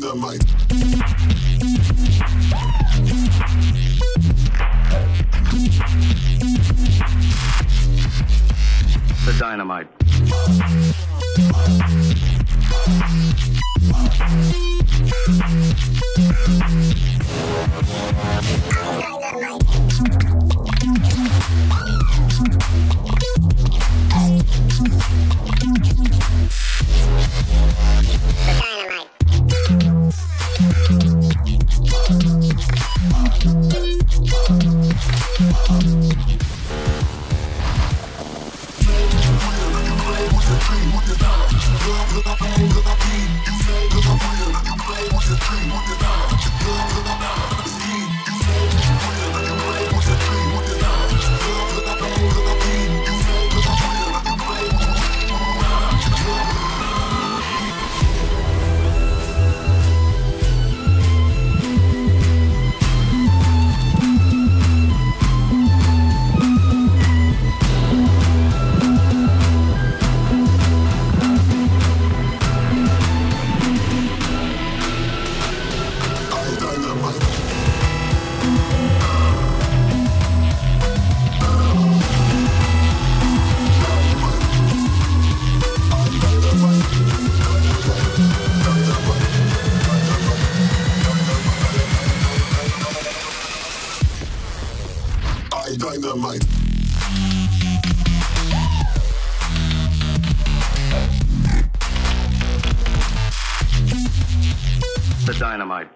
dynamite. The dynamite. I dynamite.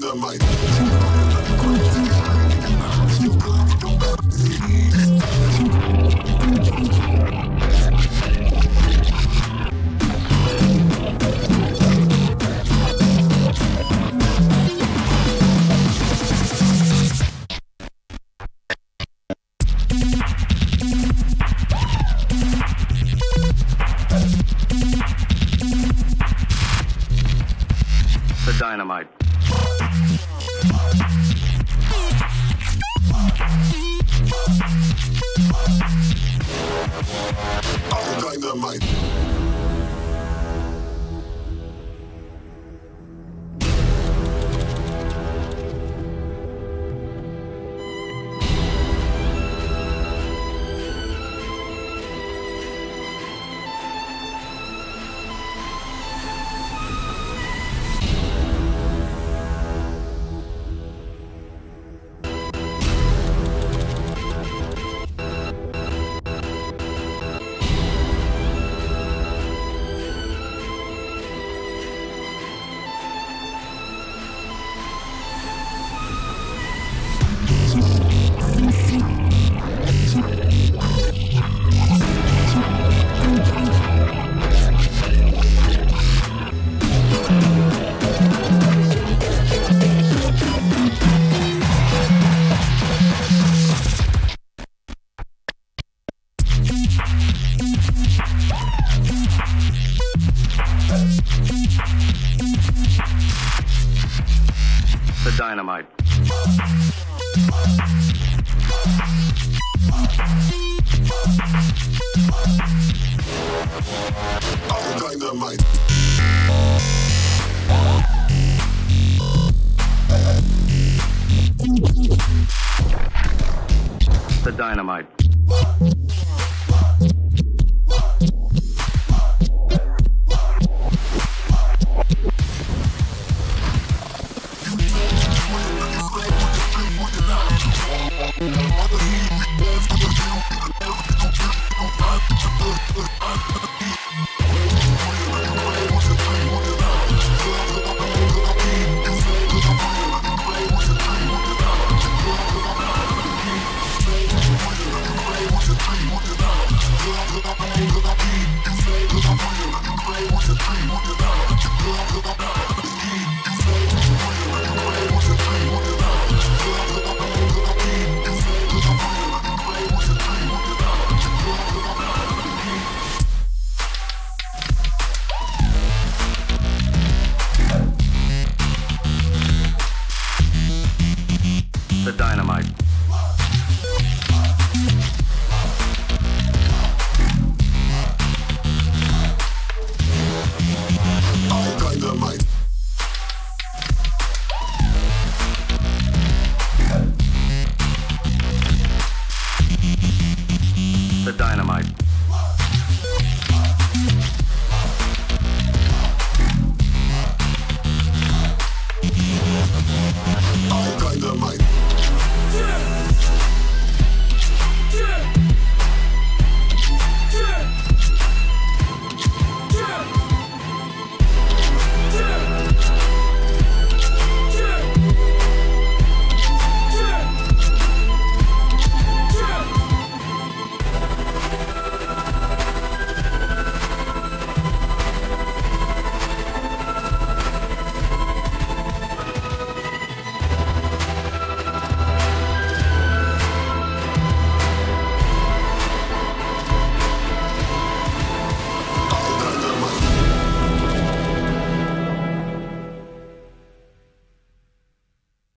Dynamite. The dynamite. Dynamite. Dynamite. Dynamite. The dynamite.